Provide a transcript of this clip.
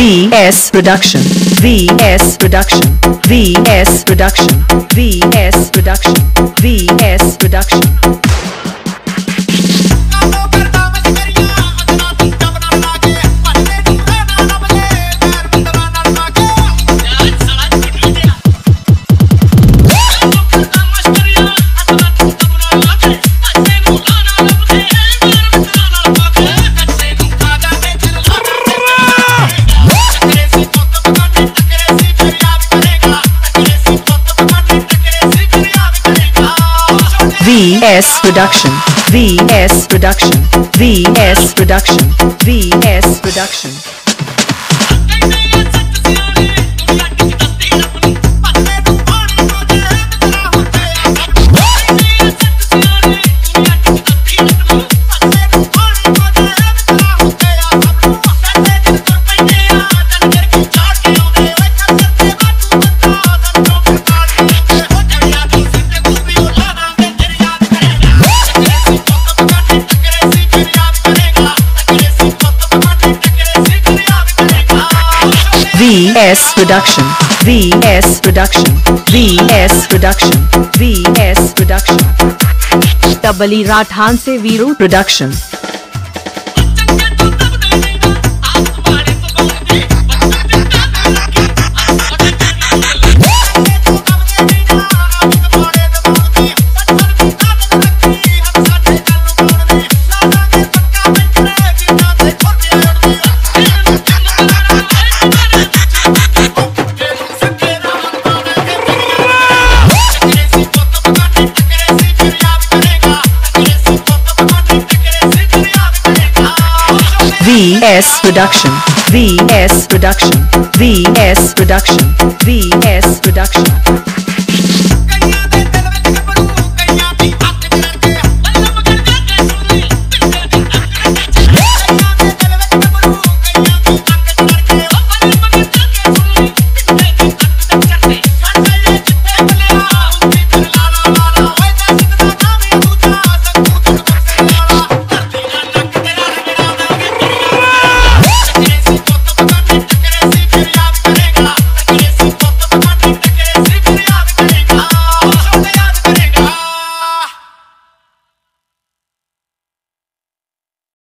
VS Production. VS Production. VS Production. VS Production. VS Production VS Production. VS Production. VS Production. VS Production VS Production, VS Production, VS Production, VS Production. Tabali Rathan se Veeru Production. VS Production. VS Production. VS Production. VS Production